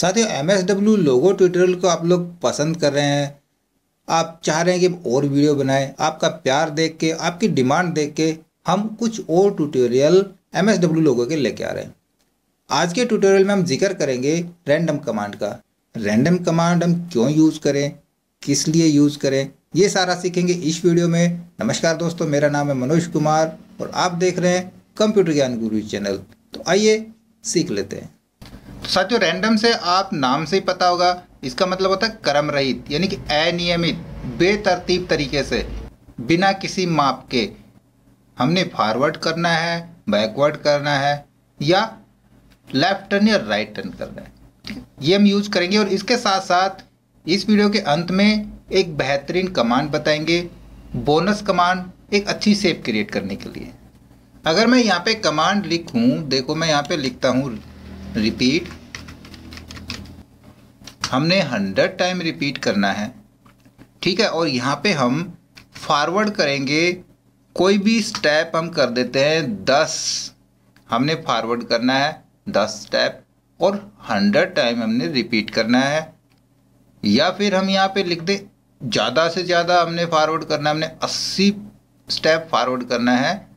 साथियों M S W logo tutorial को आप लोग पसंद कर रहे हैं। आप चाह रहे हैं कि और वीडियो बनाएँ, आपका प्यार देख के, आपकी डिमांड देख के हम कुछ और tutorial M S W logo के लेके आ रहे हैं। आज के ट्यूटोरियल में हम ज़िक्र करेंगे रैंडम कमांड का। रैंडम कमांड हम क्यों यूज़ करें? किस लिए यूज़ करें? ये सारा सीखेंगे इस वीडियो में। नमस्कार दोस्तों, मेरा नाम है मनोज कुमार और आप देख रहे हैं कंप्यूटर ज्ञान गुरु चैनल तो आइए सीख लेते हैं। साथियों रैंडम से आप नाम से ही पता होगा। इसका मतलब होता है क्रम रहित यानी कि अनियमित, बेतरतीब तरीके से, बिना किसी माप के। हमने फॉरवर्ड करना है बैकवर्ड करना है, या लेफ़्ट टर्न या राइट टर्न करना है। ये हम यूज़ करेंगे और इसके साथ साथ इस वीडियो के अंत में एक बेहतरीन कमांड बताएँगे। बोनस कमांड एक अच्छी सेप क्रिएट करने के लिए। अगर मैं यहाँ पे कमांड लिखूँ, देखो मैं यहाँ पे लिखता हूँ रिपीट हमने हंड्रेड टाइम रिपीट करना है, ठीक है? और यहाँ पे हम फॉरवर्ड करेंगे, कोई भी स्टेप हम कर देते हैं दस। हमने फॉरवर्ड करना है दस स्टेप और हंड्रेड टाइम हमने रिपीट करना है। या फिर हम यहाँ पे लिख दे, ज़्यादा से ज़्यादा हमने फॉरवर्ड करना है, हमने अस्सी स्टेप फॉरवर्ड करना है।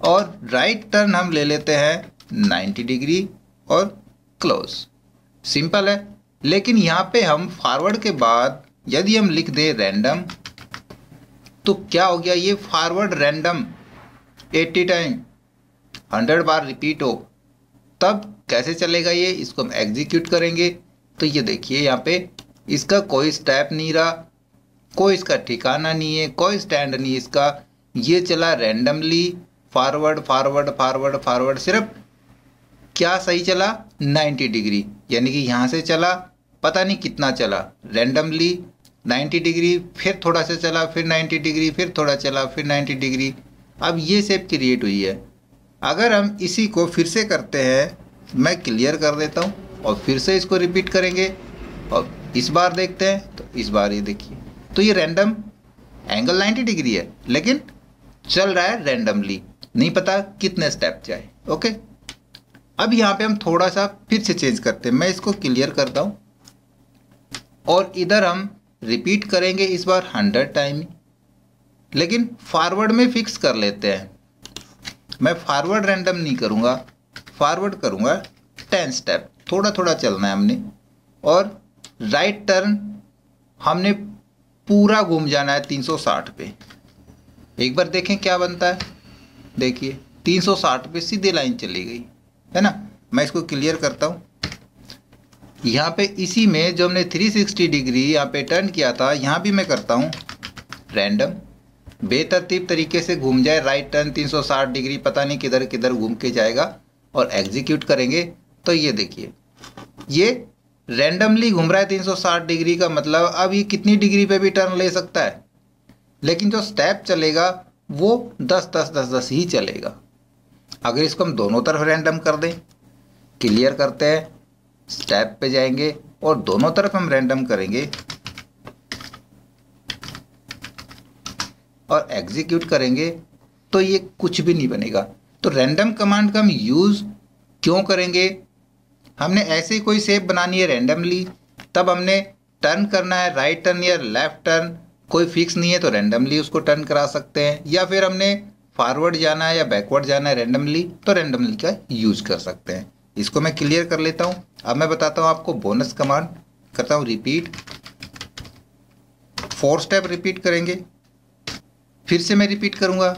और राइट टर्न हम ले लेते हैं नाइन्टी डिग्री और क्लोज सिंपल है। लेकिन यहाँ पे हम फॉरवर्ड के बाद, यदि हम लिख दें रैंडम तो क्या हो गया ये फॉरवर्ड रैंडम 80 टाइम 100 बार रिपीट हो। तब कैसे चलेगा ये? इसको हम एग्जीक्यूट करेंगे। तो ये देखिए यहाँ पे, इसका कोई स्टेप नहीं रहा, कोई इसका ठिकाना नहीं है, कोई स्टैंड नहीं इसका। ये चला randomly forward forward forward forward सिर्फ़ क्या सही चला? 90 डिग्री यानी कि यहाँ से चला। पता नहीं कितना चला। रैंडमली 90 डिग्री फिर थोड़ा सा चला, फिर 90 डिग्री फिर थोड़ा चला, फिर 90 डिग्री अब ये सेप क्रिएट हुई है। अगर हम इसी को फिर से करते हैं, मैं क्लियर कर देता हूँ और फिर से इसको रिपीट करेंगे। और इस बार देखते हैं तो इस बार ये देखिए। तो ये रैंडम एंगल 90 डिग्री है, लेकिन चल रहा है रैंडमली नहीं पता कितने स्टेप जाए ओके अब यहाँ पे हम थोड़ा सा फिर से चेंज करते हैं। मैं इसको क्लियर करता हूँ। और इधर हम रिपीट करेंगे इस बार हंड्रेड टाइम लेकिन फॉरवर्ड में फिक्स कर लेते हैं। मैं फॉरवर्ड रैंडम नहीं करूँगा। फॉरवर्ड करूँगा टेन स्टेप थोड़ा थोड़ा चलना है हमने। और राइट टर्न हमने पूरा घूम जाना है 360 पे। एक बार देखें क्या बनता है। देखिए 360 पे सीधे लाइन चली गई। है ना? मैं इसको क्लियर करता हूँ। यहाँ पे इसी में जो हमने 360 डिग्री यहाँ पे टर्न किया था, यहाँ भी मैं करता हूँ। रैंडम बेतरतीब तरीके से घूम जाए राइट टर्न 360 डिग्री पता नहीं किधर किधर घूम के जाएगा और एग्जीक्यूट करेंगे। तो ये देखिए, ये रैंडमली घूम रहा है 360 डिग्री का मतलब अब ये कितनी डिग्री पे भी टर्न ले सकता है? लेकिन जो स्टेप चलेगा, वो 10 10 10 10 ही चलेगा। अगर इसको हम दोनों तरफ़ रैंडम कर दें क्लियर करते हैं स्टेप पे जाएँगे और दोनों तरफ़ हम रैंडम करेंगे और एग्जीक्यूट करेंगे तो ये कुछ भी नहीं बनेगा। तो रैंडम कमांड का हम यूज़ क्यों करेंगे? हमने ऐसे ही कोई सेप बनानी है रैंडमली तब हमने टर्न करना है राइट टर्न या लेफ़्ट टर्न कोई फिक्स नहीं है तो रैंडमली उसको टर्न करा सकते हैं। या फिर हमने फॉरवर्ड जाना है या बैकवर्ड जाना है रैंडमली तो रैंडमली का यूज़ कर सकते हैं। इसको मैं क्लियर कर लेता हूँ। अब मैं बताता हूँ आपको बोनस कमांड करता हूँ रिपीट फोर स्टेप रिपीट करेंगे. फिर से मैं रिपीट करूँगा.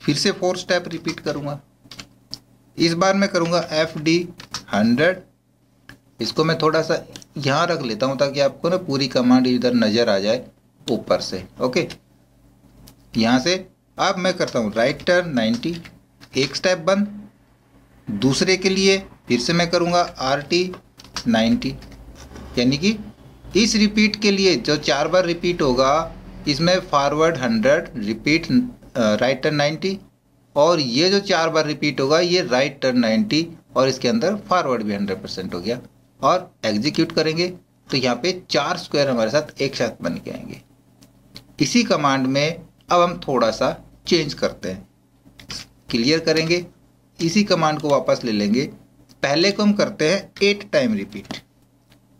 फिर से फोर स्टेप रिपीट करूँगा. इस बार मैं करूँगा एफ़ डी हंड्रेड इसको मैं थोड़ा सा यहाँ रख लेता हूँ ताकि आपको ना पूरी कमांड इधर नज़र आ जाए ऊपर से. ओके यहाँ से अब मैं करता हूँ राइट टर्न 90 एक स्टेप बंद. दूसरे के लिए फिर से मैं करूँगा आर टी नाइन्टी यानी कि इस रिपीट के लिए जो चार बार रिपीट होगा, इसमें forward hundred repeat right turn ninety और ये जो चार बार रिपीट होगा, ये राइट टर्न नाइन्टी और इसके अंदर फॉरवर्ड भी हंड्रेड परसेंट हो गया। और एग्जीक्यूट करेंगे तो यहाँ पे चार स्क्वायर हमारे साथ एक साथ बन के आएँगे। इसी कमांड में अब हम थोड़ा सा चेंज करते हैं। क्लियर करेंगे, इसी कमांड को वापस ले लेंगे। पहले को हम करते हैं एट टाइम रिपीट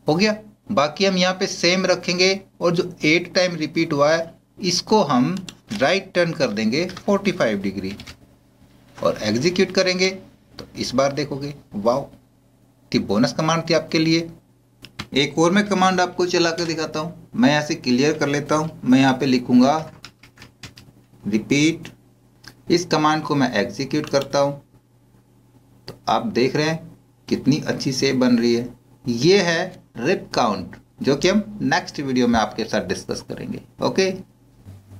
हो गया? बाकी हम यहाँ पे सेम रखेंगे और जो एट टाइम रिपीट हुआ है, इसको हम राइट टर्न कर देंगे 45 डिग्री और एग्जीक्यूट करेंगे तो इस बार देखोगे वाओ थी बोनस कमांड थी आपके लिए। एक और मैं कमांड आपको चला कर दिखाता हूँ। मैं यहाँ से क्लियर कर लेता हूँ। मैं यहाँ पे लिखूँगा रिपीट इस कमांड को मैं एग्जीक्यूट करता हूँ। तो आप देख रहे हैं कितनी अच्छी सेब बन रही है। ये है रिप काउंट जो कि हम नेक्स्ट वीडियो में आपके साथ डिस्कस करेंगे। ओके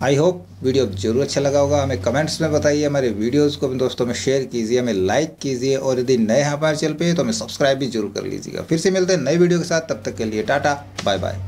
आई होप वीडियो ज़रूर अच्छा लगा होगा। हमें कमेंट्स में बताइए, हमारे वीडियोस को अपने दोस्तों में शेयर कीजिए, हमें लाइक कीजिए, और यदि नए हमारे चैनल पे तो हमें सब्सक्राइब भी ज़रूर कर लीजिएगा। फिर से मिलते हैं नए वीडियो के साथ। तब तक के लिए टाटा बाय बाय